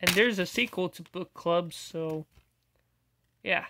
and there's a sequel to book clubs, so yeah.